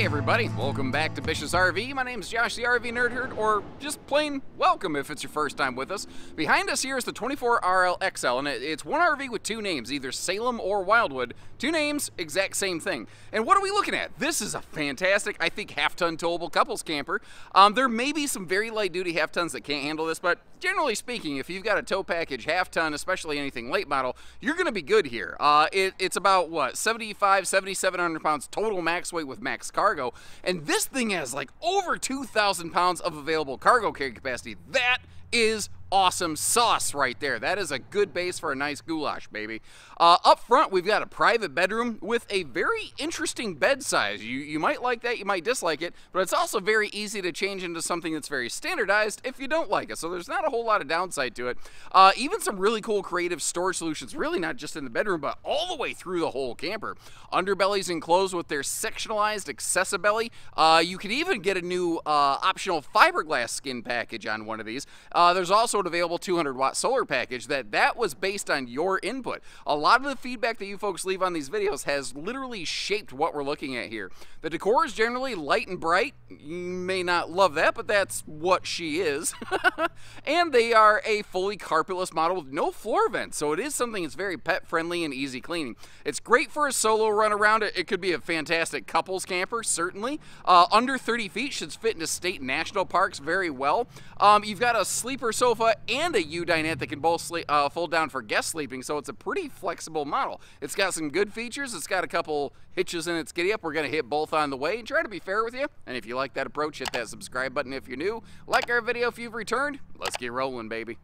Hey everybody, welcome back to Bish's RV. My name is Josh the RV Nerd Herd, or just plain welcome if it's your first time with us. Behind us here is the 24RL XL, and it's one RV with two names, either Salem or Wildwood. Two names, exact same thing. And what are we looking at? This is a fantastic, I think, half-ton towable couples camper. Um, there may be some very light-duty half-tons that can't handle this, but generally speaking, if you've got a tow package half-ton, especially anything late model, you're going to be good here. Uh, it, it's about, what, 75, 7,700 pounds total max weight with max cargo. And this thing has like over 2,000 pounds of available cargo carry capacity. That is awesome sauce right there. That is a good base for a nice goulash, baby. Uh, up front, we've got a private bedroom with a very interesting bed size. You, you might like that, you might dislike it, but it's also very easy to change into something that's very standardized if you don't like it. So there's not a whole lot of downside to it. Uh, even some really cool creative storage solutions, really not just in the bedroom, but all the way through the whole camper. Underbelly's enclosed with their sectionalized accessibelly. Uh, you can even get a new uh, optional fiberglass skin package on one of these. Uh, there's also available 200 watt solar package that that was based on your input. A lot of the feedback that you folks leave on these videos has literally shaped what we're looking at here. The decor is generally light and bright. You may not love that, but that's what she is. and they are a fully carpetless model with no floor vents, so it is something that's very pet friendly and easy cleaning. It's great for a solo run around. It, could be a fantastic couples camper, certainly. Uh, under 30 feet should fit into state national parks very well. Um, you've got a sleeper sofa and a U-dinette that can both sleep, uh, fold down for guest sleeping, so it's a pretty flexible model. It's got some good features. It's got a couple hitches in its giddy up. We're going to hit both on the way and try to be fair with you. And if you like that approach, hit that subscribe button if you're new. Like our video if you've returned. Let's get rolling, baby.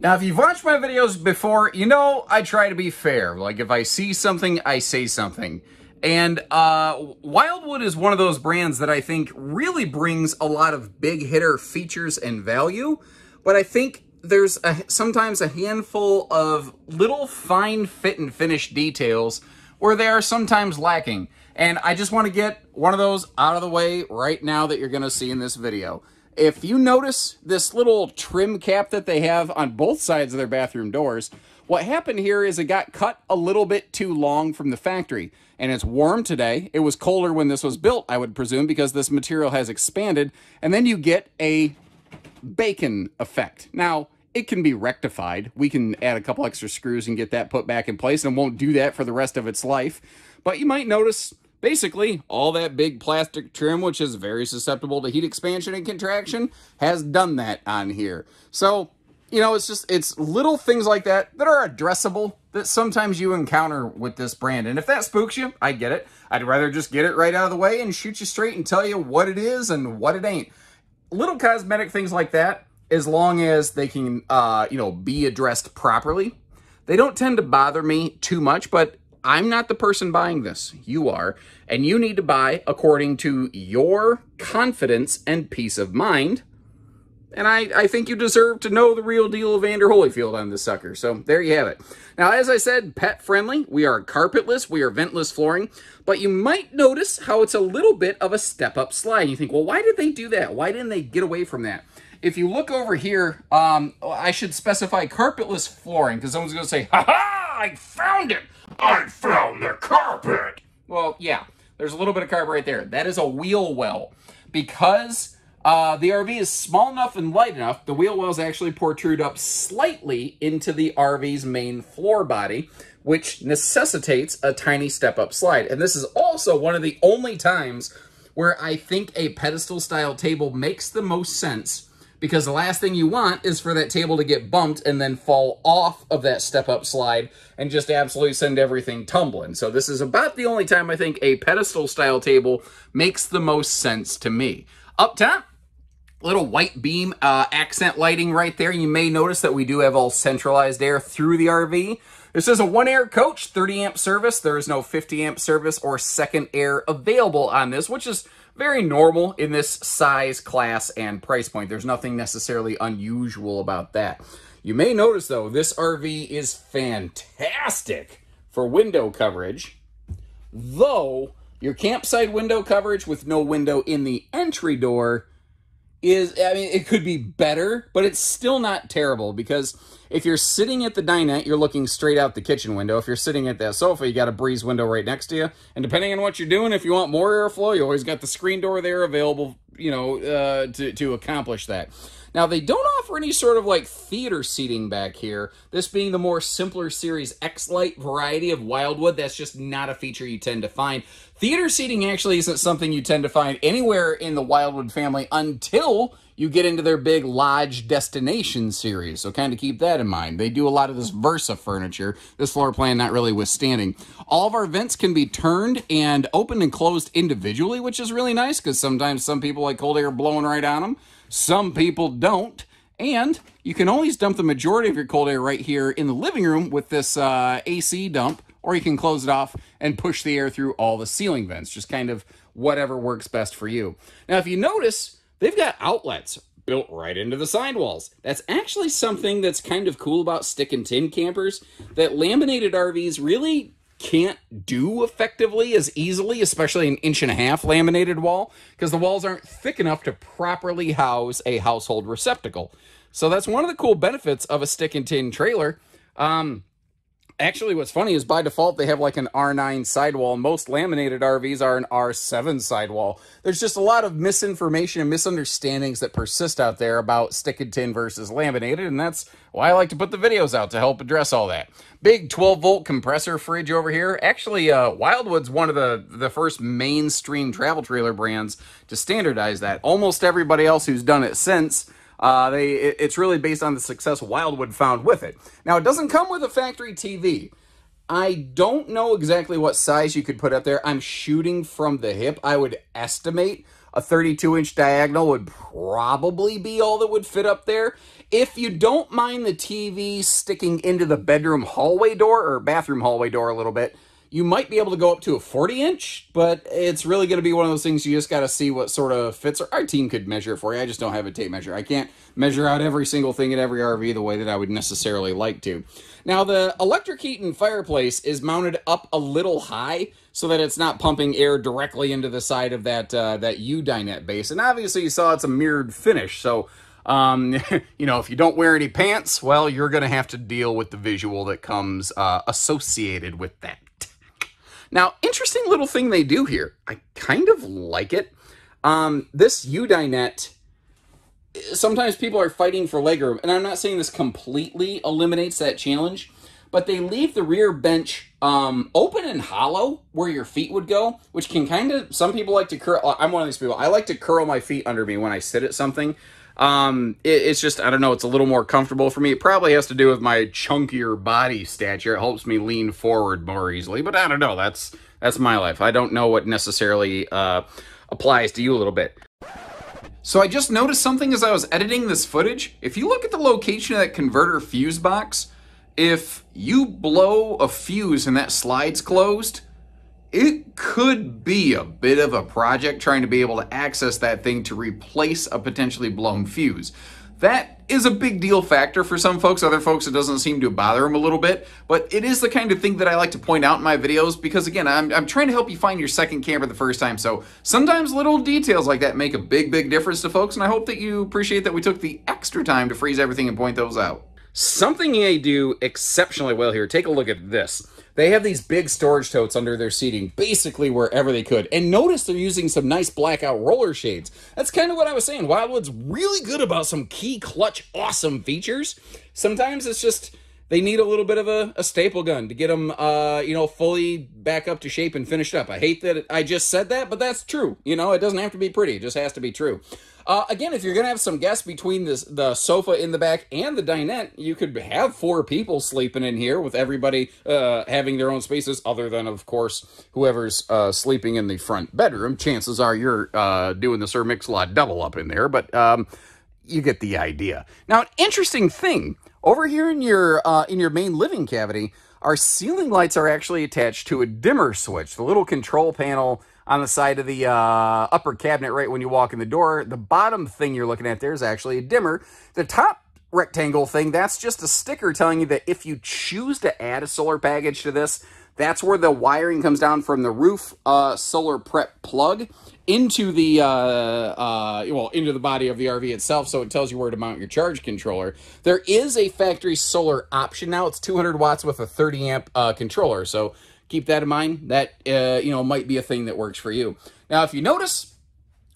Now, if you've watched my videos before, you know I try to be fair. Like, if I see something, I say something. And uh, Wildwood is one of those brands that I think really brings a lot of big hitter features and value. But I think there's a, sometimes a handful of little fine fit and finish details where they are sometimes lacking. And I just want to get one of those out of the way right now that you're going to see in this video. If you notice this little trim cap that they have on both sides of their bathroom doors, what happened here is it got cut a little bit too long from the factory. And it's warm today. It was colder when this was built, I would presume, because this material has expanded. And then you get a bacon effect. Now, it can be rectified. We can add a couple extra screws and get that put back in place and won't do that for the rest of its life. But you might notice basically all that big plastic trim, which is very susceptible to heat expansion and contraction, has done that on here. So, you know, it's just, it's little things like that that are addressable that sometimes you encounter with this brand. And if that spooks you, I get it. I'd rather just get it right out of the way and shoot you straight and tell you what it is and what it ain't little cosmetic things like that, as long as they can, uh, you know, be addressed properly, they don't tend to bother me too much, but I'm not the person buying this. You are. And you need to buy according to your confidence and peace of mind. And I, I think you deserve to know the real deal of Evander Holyfield on this sucker. So there you have it. Now, as I said, pet friendly. We are carpetless. We are ventless flooring. But you might notice how it's a little bit of a step up slide. You think, well, why did they do that? Why didn't they get away from that? If you look over here, um, I should specify carpetless flooring because someone's going to say, ha ha, I found it. I found the carpet. Well, yeah, there's a little bit of carpet right there. That is a wheel well. Because uh, the RV is small enough and light enough, the wheel wells actually protrude up slightly into the RV's main floor body, which necessitates a tiny step-up slide. And this is also one of the only times where I think a pedestal-style table makes the most sense because the last thing you want is for that table to get bumped and then fall off of that step-up slide and just absolutely send everything tumbling. So this is about the only time I think a pedestal-style table makes the most sense to me. Up top, little white beam uh, accent lighting right there. You may notice that we do have all centralized air through the RV. This is a one air coach, 30 amp service. There is no 50 amp service or second air available on this, which is very normal in this size, class, and price point. There's nothing necessarily unusual about that. You may notice, though, this RV is fantastic for window coverage, though your campsite window coverage with no window in the entry door is, I mean, it could be better, but it's still not terrible because if you're sitting at the dinette, you're looking straight out the kitchen window. If you're sitting at that sofa, you got a breeze window right next to you. And depending on what you're doing, if you want more airflow, you always got the screen door there available, you know, uh, to, to accomplish that. Now, they don't offer any sort of like theater seating back here, this being the more simpler Series X-Lite variety of Wildwood. That's just not a feature you tend to find. Theater seating actually isn't something you tend to find anywhere in the Wildwood family until you get into their big Lodge Destination series. So kind of keep that in mind. They do a lot of this Versa furniture, this floor plan not really withstanding. All of our vents can be turned and opened and closed individually, which is really nice because sometimes some people like cold air blowing right on them. Some people don't. And you can always dump the majority of your cold air right here in the living room with this uh, AC dump, or you can close it off and push the air through all the ceiling vents, just kind of whatever works best for you. Now, if you notice, they've got outlets built right into the sidewalls. That's actually something that's kind of cool about stick and tin campers, that laminated RVs really can't do effectively as easily, especially an inch and a half laminated wall, because the walls aren't thick enough to properly house a household receptacle. So that's one of the cool benefits of a stick and tin trailer. Um, Actually, what's funny is by default, they have like an R9 sidewall. Most laminated RVs are an R7 sidewall. There's just a lot of misinformation and misunderstandings that persist out there about stick and tin versus laminated, and that's why I like to put the videos out to help address all that. Big 12 volt compressor fridge over here. Actually, uh, Wildwood's one of the, the first mainstream travel trailer brands to standardize that. Almost everybody else who's done it since uh, they it, it's really based on the success Wildwood found with it. Now, it doesn't come with a factory TV. I don't know exactly what size you could put up there. I'm shooting from the hip. I would estimate a 32-inch diagonal would probably be all that would fit up there. If you don't mind the TV sticking into the bedroom hallway door or bathroom hallway door a little bit, you might be able to go up to a 40 inch, but it's really going to be one of those things you just got to see what sort of fits. Our team could measure it for you. I just don't have a tape measure. I can't measure out every single thing in every RV the way that I would necessarily like to. Now, the electric heat and fireplace is mounted up a little high so that it's not pumping air directly into the side of that uh, that U dinette base. And obviously, you saw it's a mirrored finish, so um, you know, if you don't wear any pants, well, you're going to have to deal with the visual that comes uh, associated with that. Now, interesting little thing they do here. I kind of like it. Um, this U-dinette, sometimes people are fighting for legroom, and I'm not saying this completely eliminates that challenge, but they leave the rear bench um, open and hollow where your feet would go, which can kind of, some people like to curl, I'm one of these people, I like to curl my feet under me when I sit at something. Um, it, it's just, I don't know, it's a little more comfortable for me. It probably has to do with my chunkier body stature. It helps me lean forward more easily, but I don't know. That's, that's my life. I don't know what necessarily, uh, applies to you a little bit. So I just noticed something as I was editing this footage. If you look at the location of that converter fuse box, if you blow a fuse and that slide's closed, it could be a bit of a project trying to be able to access that thing to replace a potentially blown fuse. That is a big deal factor for some folks. Other folks, it doesn't seem to bother them a little bit. But it is the kind of thing that I like to point out in my videos because, again, I'm, I'm trying to help you find your second camper the first time. So sometimes little details like that make a big, big difference to folks. And I hope that you appreciate that we took the extra time to freeze everything and point those out. Something they do exceptionally well here. Take a look at this. They have these big storage totes under their seating, basically wherever they could. And notice they're using some nice blackout roller shades. That's kind of what I was saying. Wildwood's really good about some key clutch awesome features. Sometimes it's just they need a little bit of a, a staple gun to get them, uh, you know, fully back up to shape and finished up. I hate that I just said that, but that's true. You know, it doesn't have to be pretty. It just has to be true. Uh, again, if you're going to have some guests between this, the sofa in the back and the dinette, you could have four people sleeping in here with everybody uh, having their own spaces, other than, of course, whoever's uh, sleeping in the front bedroom. Chances are you're uh, doing the Sir Mix-a-Lot double up in there, but um, you get the idea. Now, an interesting thing over here in your uh, in your main living cavity, our ceiling lights are actually attached to a dimmer switch, the little control panel on the side of the uh, upper cabinet right when you walk in the door. The bottom thing you're looking at there is actually a dimmer. The top rectangle thing, that's just a sticker telling you that if you choose to add a solar package to this, that's where the wiring comes down from the roof uh, solar prep plug into the uh, uh, well into the body of the RV itself, so it tells you where to mount your charge controller. There is a factory solar option now. It's 200 watts with a 30 amp uh, controller, so keep that in mind. That uh, you know might be a thing that works for you. Now, if you notice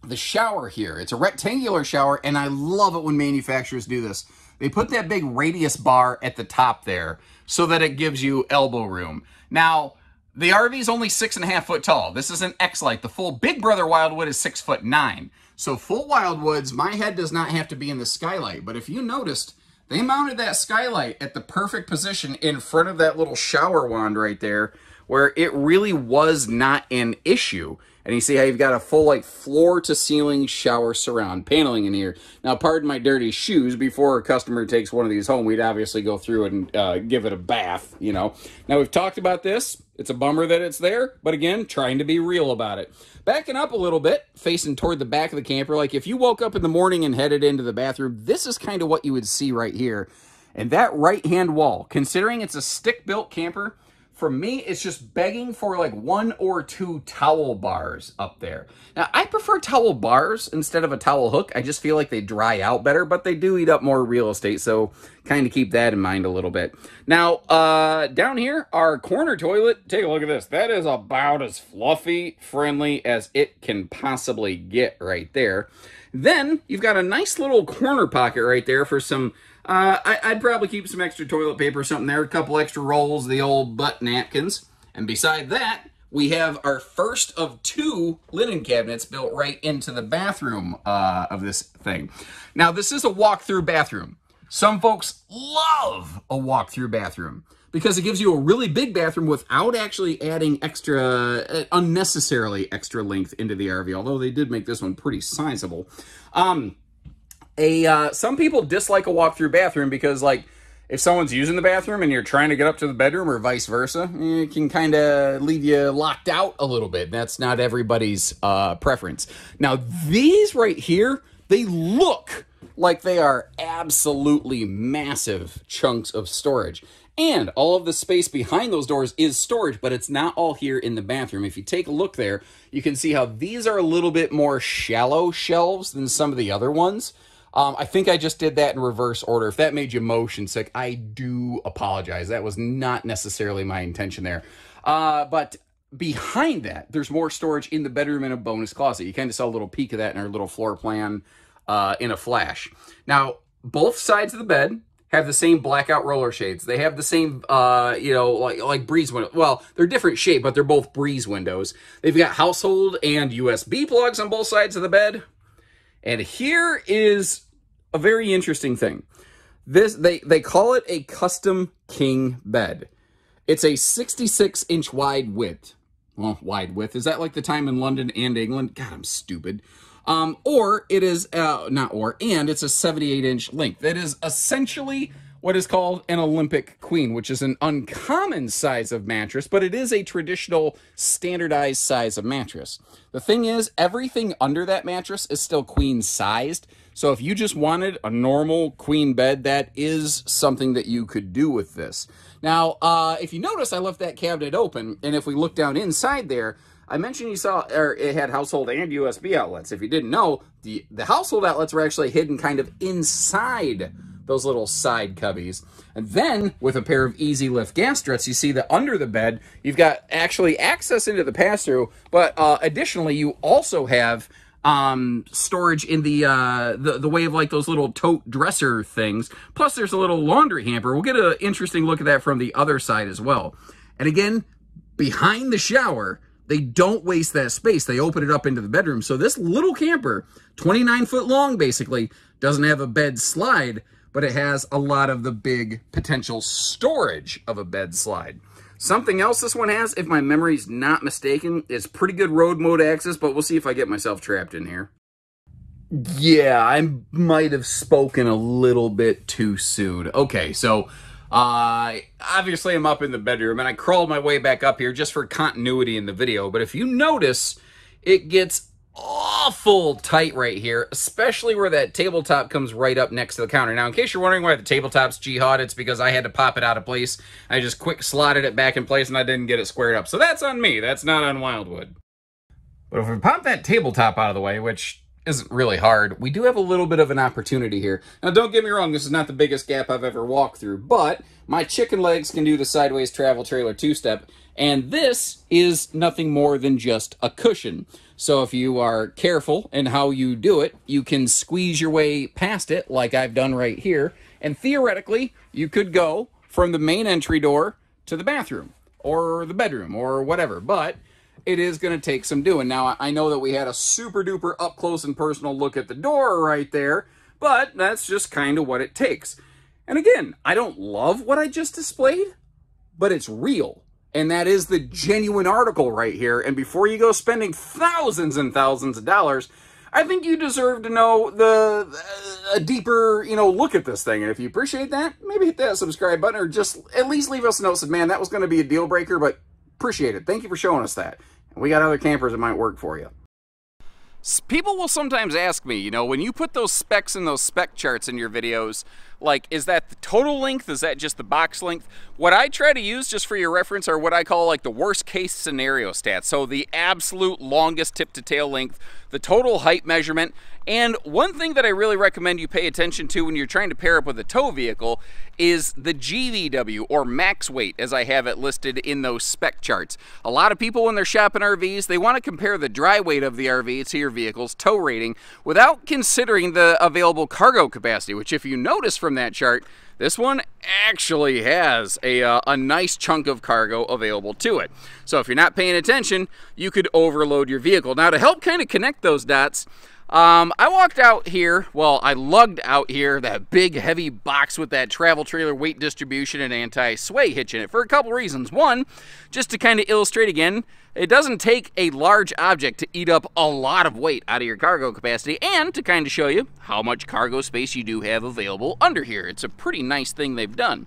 the shower here, it's a rectangular shower, and I love it when manufacturers do this. They put that big radius bar at the top there so that it gives you elbow room. Now, the RV is only six and a half foot tall. This is an X-Lite. The full Big Brother Wildwood is six foot nine. So full Wildwoods, my head does not have to be in the skylight. But if you noticed, they mounted that skylight at the perfect position in front of that little shower wand right there, where it really was not an issue. And you see how you've got a full like floor to ceiling shower surround paneling in here. Now, pardon my dirty shoes. Before a customer takes one of these home, we'd obviously go through and uh, give it a bath, you know. Now, we've talked about this. It's a bummer that it's there, but again, trying to be real about it. Backing up a little bit, facing toward the back of the camper, like if you woke up in the morning and headed into the bathroom, this is kind of what you would see right here. And that right-hand wall, considering it's a stick-built camper, for me, it's just begging for like one or two towel bars up there. Now, I prefer towel bars instead of a towel hook. I just feel like they dry out better, but they do eat up more real estate, so kind of keep that in mind a little bit. Now, uh, down here, our corner toilet, take a look at this. That is about as fluffy, friendly as it can possibly get right there. Then, you've got a nice little corner pocket right there for some uh, I, would probably keep some extra toilet paper or something there, a couple extra rolls, the old butt napkins. And beside that, we have our first of two linen cabinets built right into the bathroom uh, of this thing. Now, this is a walk-through bathroom. Some folks love a walk-through bathroom because it gives you a really big bathroom without actually adding extra, uh, unnecessarily extra length into the RV, although they did make this one pretty sizable. Um, a uh, some people dislike a walk-through bathroom because like if someone's using the bathroom and you're trying to get up to the bedroom or vice versa, it can kind of leave you locked out a little bit. That's not everybody's uh, preference. Now, these right here, they look like they are absolutely massive chunks of storage. And all of the space behind those doors is storage, but it's not all here in the bathroom. If you take a look there, you can see how these are a little bit more shallow shelves than some of the other ones. Um, I think I just did that in reverse order. If that made you motion sick, I do apologize. That was not necessarily my intention there. Uh, but behind that, there's more storage in the bedroom and a bonus closet. You kind of saw a little peek of that in our little floor plan uh, in a flash. Now, both sides of the bed have the same blackout roller shades. They have the same, uh, you know, like like breeze window. Well, they're different shape, but they're both breeze windows. They've got household and USB plugs on both sides of the bed. And here is a very interesting thing. This they they call it a custom king bed. It's a 66 inch wide width. Well, wide width. Is that like the time in London and England? God, I'm stupid. Um, or it is, uh, not or, and it's a 78 inch length. That is essentially what is called an Olympic Queen, which is an uncommon size of mattress, but it is a traditional standardized size of mattress. The thing is, everything under that mattress is still queen sized. So if you just wanted a normal queen bed, that is something that you could do with this. Now, uh, if you notice, I left that cabinet open, and if we look down inside there, I mentioned you saw, or it had household and USB outlets. If you didn't know, the, the household outlets were actually hidden kind of inside those little side cubbies. And then with a pair of easy lift gas struts, you see that under the bed, you've got actually access into the pass-through, but uh, additionally, you also have um, storage in the, uh, the, the way of like those little tote dresser things. Plus there's a little laundry hamper. We'll get an interesting look at that from the other side as well. And again, behind the shower, they don't waste that space. They open it up into the bedroom. So this little camper, 29 foot long basically, doesn't have a bed slide, but it has a lot of the big potential storage of a bed slide. Something else this one has, if my memory's not mistaken, is pretty good road mode access, but we'll see if I get myself trapped in here. Yeah, I might have spoken a little bit too soon. Okay, so uh, obviously I'm up in the bedroom and I crawled my way back up here just for continuity in the video, but if you notice, it gets awful tight right here, especially where that tabletop comes right up next to the counter. Now, in case you're wondering why the tabletop's jihad, it's because I had to pop it out of place. I just quick slotted it back in place and I didn't get it squared up. So that's on me. That's not on Wildwood. But if we pop that tabletop out of the way, which isn't really hard, we do have a little bit of an opportunity here. Now, don't get me wrong, this is not the biggest gap I've ever walked through, but my chicken legs can do the sideways travel trailer two-step, and this is nothing more than just a cushion. So if you are careful in how you do it, you can squeeze your way past it like I've done right here, and theoretically, you could go from the main entry door to the bathroom or the bedroom or whatever, but it is going to take some doing. Now, I know that we had a super duper up close and personal look at the door right there, but that's just kind of what it takes. And again, I don't love what I just displayed, but it's real. And that is the genuine article right here. And before you go spending thousands and thousands of dollars, I think you deserve to know the uh, a deeper, you know, look at this thing. And if you appreciate that, maybe hit that subscribe button or just at least leave us a note. Said, man, that was going to be a deal breaker, but appreciate it. Thank you for showing us that. We got other campers that might work for you. People will sometimes ask me, you know, when you put those specs and those spec charts in your videos, like, is that the total length? Is that just the box length? What I try to use, just for your reference, are what I call like the worst case scenario stats. So the absolute longest tip to tail length, the total height measurement, and one thing that I really recommend you pay attention to when you're trying to pair up with a tow vehicle is the GVW or max weight as I have it listed in those spec charts. A lot of people when they're shopping RVs, they want to compare the dry weight of the RV to your vehicle's tow rating without considering the available cargo capacity, which if you notice from that chart, this one actually has a, uh, a nice chunk of cargo available to it. So if you're not paying attention, you could overload your vehicle. Now to help kind of connect those dots, um, I walked out here, well, I lugged out here that big heavy box with that travel trailer weight distribution and anti-sway hitch in it for a couple reasons. One, just to kind of illustrate again, it doesn't take a large object to eat up a lot of weight out of your cargo capacity and to kind of show you how much cargo space you do have available under here. It's a pretty nice thing they've done.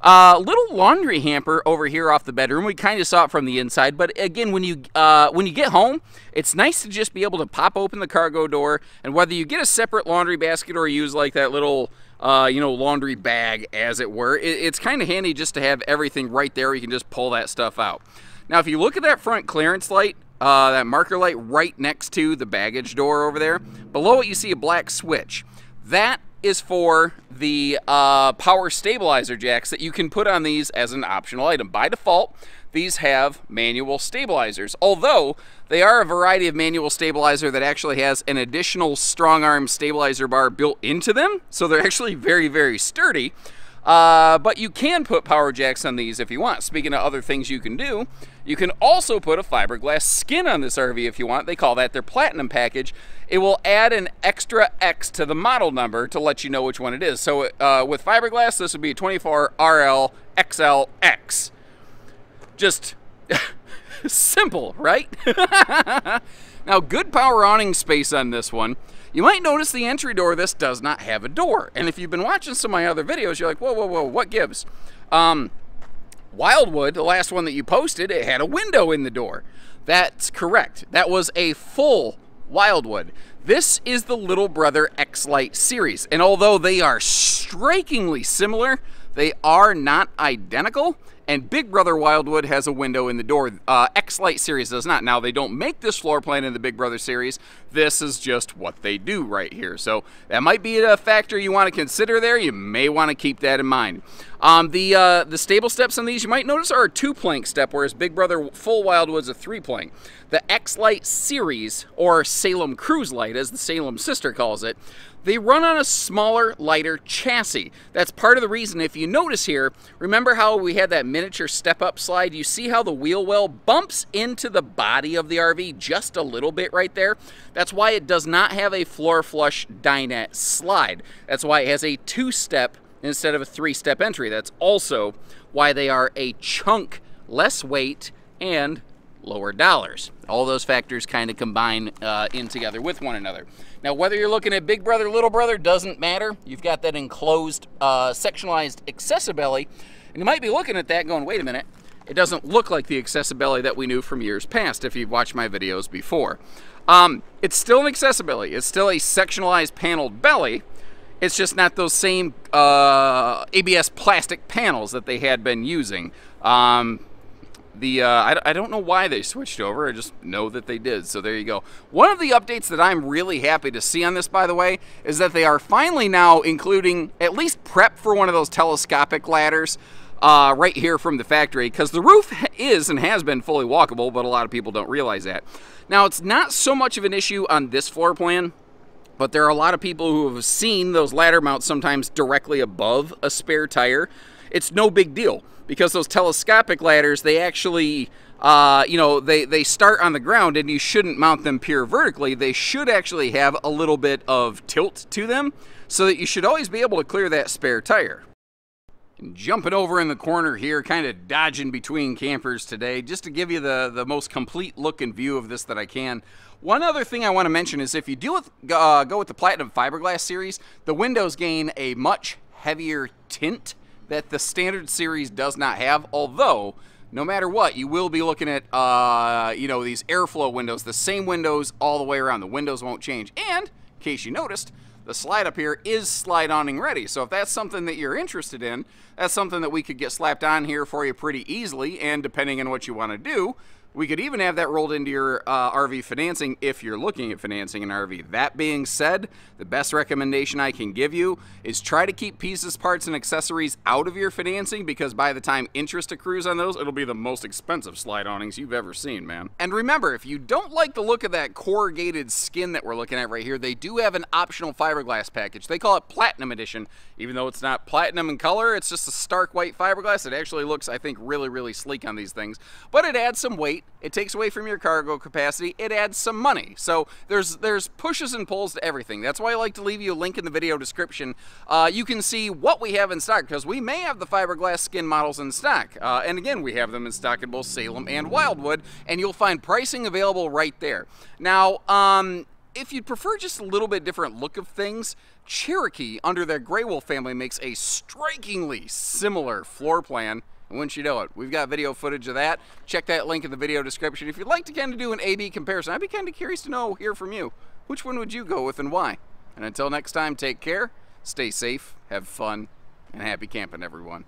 Uh, little laundry hamper over here off the bedroom. We kind of saw it from the inside, but again, when you uh, when you get home, it's nice to just be able to pop open the cargo door, and whether you get a separate laundry basket or use like that little uh, you know, laundry bag, as it were. It, it's kind of handy just to have everything right there. You can just pull that stuff out. Now, if you look at that front clearance light, uh, that marker light right next to the baggage door over there, below it you see a black switch. That is for the uh, power stabilizer jacks that you can put on these as an optional item. By default, these have manual stabilizers, although they are a variety of manual stabilizer that actually has an additional strong arm stabilizer bar built into them, so they're actually very, very sturdy. Uh, but you can put power jacks on these if you want. Speaking of other things you can do, you can also put a fiberglass skin on this RV if you want. They call that their platinum package. It will add an extra X to the model number to let you know which one it is. So uh, with fiberglass, this would be 24 RL XLX. Just simple, right? now, good power awning space on this one. You might notice the entry door this does not have a door. And if you've been watching some of my other videos, you're like, whoa, whoa, whoa, what gives? Um, Wildwood, the last one that you posted, it had a window in the door. That's correct. That was a full Wildwood. This is the Little Brother X-Lite series, and although they are strikingly similar, they are not identical, and Big Brother Wildwood has a window in the door. Uh, X-Lite series does not. Now, they don't make this floor plan in the Big Brother series. This is just what they do right here. So that might be a factor you want to consider there. You may want to keep that in mind. Um, the uh, the stable steps on these, you might notice, are a two-plank step, whereas Big Brother Full Wildwood's a three-plank. The X-Lite series, or Salem Cruise Lite, as the Salem sister calls it, they run on a smaller, lighter chassis. That's part of the reason, if you notice here, remember how we had that miniature step-up slide? You see how the wheel well bumps into the body of the RV just a little bit right there? That's why it does not have a floor flush dinette slide. That's why it has a two-step instead of a three-step entry. That's also why they are a chunk less weight and lower dollars. All those factors kind of combine uh, in together with one another. Now, whether you're looking at Big Brother, Little Brother, doesn't matter. You've got that enclosed, uh, sectionalized accessibelly, and you might be looking at that going, wait a minute, it doesn't look like the accessibelly that we knew from years past if you've watched my videos before. Um, it's still an accessibelly. It's still a sectionalized paneled belly. It's just not those same uh, ABS plastic panels that they had been using. Um, The uh, I, I don't know why they switched over. I just know that they did. So there you go. One of the updates that I'm really happy to see on this, by the way, is that they are finally now including at least prep for one of those telescopic ladders. Uh, right here from the factory because the roof is and has been fully walkable, but a lot of people don't realize that. Now, it's not so much of an issue on this floor plan, but there are a lot of people who have seen those ladder mounts sometimes directly above a spare tire. It's no big deal because those telescopic ladders, they actually, uh, you know, they, they start on the ground and you shouldn't mount them pure vertically. They should actually have a little bit of tilt to them so that you should always be able to clear that spare tire. Jumping over in the corner here, kind of dodging between campers today, just to give you the, the most complete look and view of this that I can. One other thing I want to mention is if you do with, uh, go with the Platinum Fiberglass series, the windows gain a much heavier tint that the standard series does not have, although no matter what, you will be looking at, uh, you know, these airflow windows, the same windows all the way around. The windows won't change. And, in case you noticed, the slide up here is slide awning ready. So if that's something that you're interested in, that's something that we could get slapped on here for you pretty easily. And depending on what you want to do, we could even have that rolled into your uh, RV financing if you're looking at financing an RV. That being said, the best recommendation I can give you is try to keep pieces, parts, and accessories out of your financing because by the time interest accrues on those, it'll be the most expensive slide awnings you've ever seen, man. And remember, if you don't like the look of that corrugated skin that we're looking at right here, they do have an optional fiberglass package. They call it Platinum Edition. Even though it's not platinum in color, it's just a stark white fiberglass. It actually looks, I think, really, really sleek on these things. But it adds some weight it takes away from your cargo capacity. It adds some money. So there's there's pushes and pulls to everything. That's why I like to leave you a link in the video description. Uh, you can see what we have in stock because we may have the fiberglass skin models in stock. Uh, and again, we have them in stock in both Salem and Wildwood, and you'll find pricing available right there. Now, um, if you'd prefer just a little bit different look of things, Cherokee under their Grey Wolf family makes a strikingly similar floor plan wouldn't you know it, we've got video footage of that. Check that link in the video description. If you'd like to kind of do an A-B comparison, I'd be kind of curious to know, hear from you. Which one would you go with and why? And until next time, take care, stay safe, have fun, and happy camping, everyone.